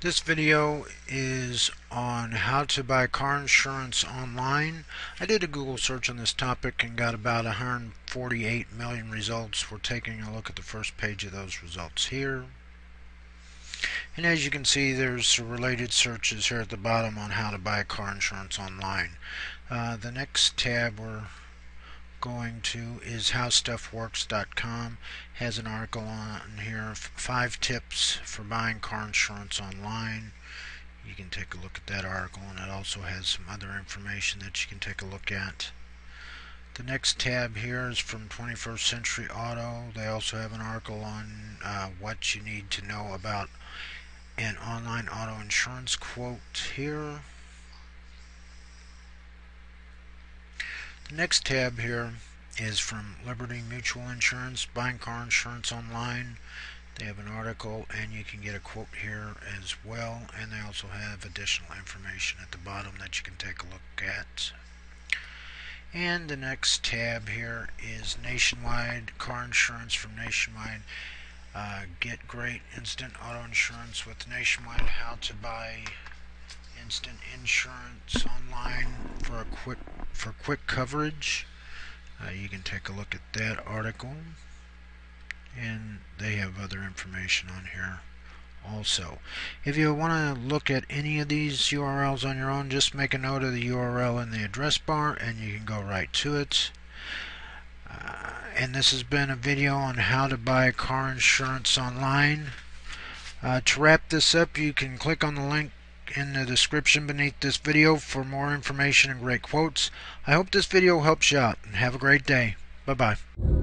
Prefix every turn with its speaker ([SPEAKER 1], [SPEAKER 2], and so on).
[SPEAKER 1] This video is on how to buy car insurance online. I did a Google search on this topic and got about 148 million results. We're taking a look at the first page of those results here. And as you can see, there's related searches here at the bottom on how to buy car insurance online. Uh, the next tab we're going to is howstuffworks.com has an article on here five tips for buying car insurance online. You can take a look at that article and it also has some other information that you can take a look at. The next tab here is from 21st Century Auto. They also have an article on uh, what you need to know about an online auto insurance quote here next tab here is from Liberty Mutual Insurance, buying car insurance online. They have an article and you can get a quote here as well and they also have additional information at the bottom that you can take a look at. And the next tab here is Nationwide Car Insurance from Nationwide. Uh, get great instant auto insurance with Nationwide. How to buy instant insurance online quick for quick coverage. Uh, you can take a look at that article and they have other information on here also. If you want to look at any of these URLs on your own, just make a note of the URL in the address bar and you can go right to it. Uh, and this has been a video on how to buy car insurance online. Uh, to wrap this up, you can click on the in the description beneath this video for more information and great quotes. I hope this video helps you out and have a great day. Bye bye.